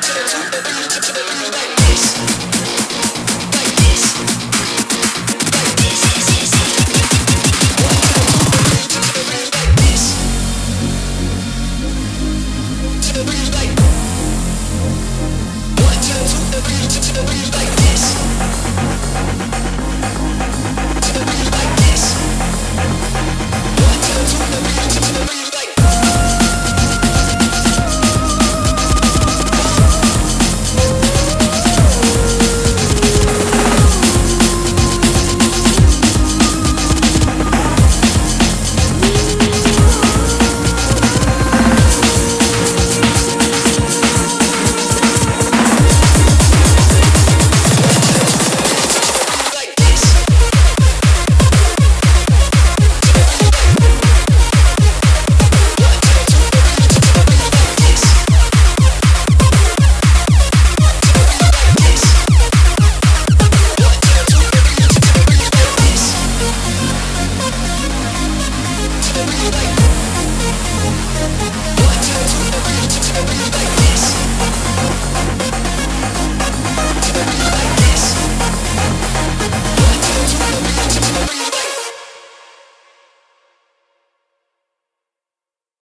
There's Thank you.